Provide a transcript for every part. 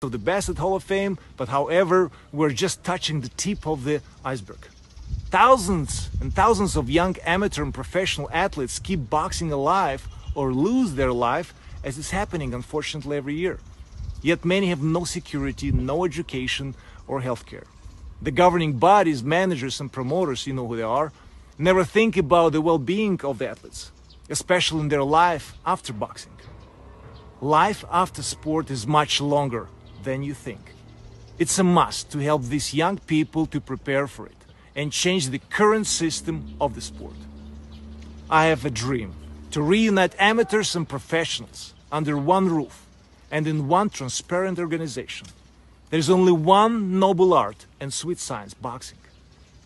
of the at Hall of Fame, but however, we're just touching the tip of the iceberg. Thousands and thousands of young amateur and professional athletes keep boxing alive or lose their life as is happening unfortunately every year. Yet many have no security, no education or healthcare. The governing bodies, managers and promoters, you know who they are, never think about the well-being of the athletes, especially in their life after boxing. Life after sport is much longer than you think. It's a must to help these young people to prepare for it and change the current system of the sport. I have a dream to reunite amateurs and professionals under one roof and in one transparent organization. There is only one noble art and sweet science boxing.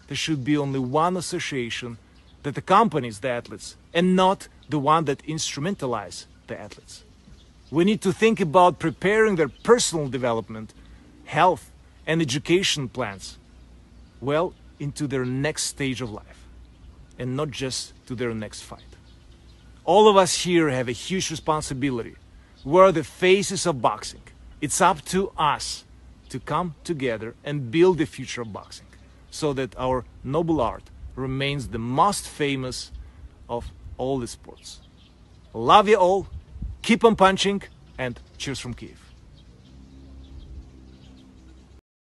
There should be only one association that accompanies the athletes and not the one that instrumentalizes the athletes. We need to think about preparing their personal development, health, and education plans well into their next stage of life and not just to their next fight. All of us here have a huge responsibility. We're the faces of boxing. It's up to us to come together and build the future of boxing so that our noble art remains the most famous of all the sports. Love you all. Keep on punching and cheers from Kiev.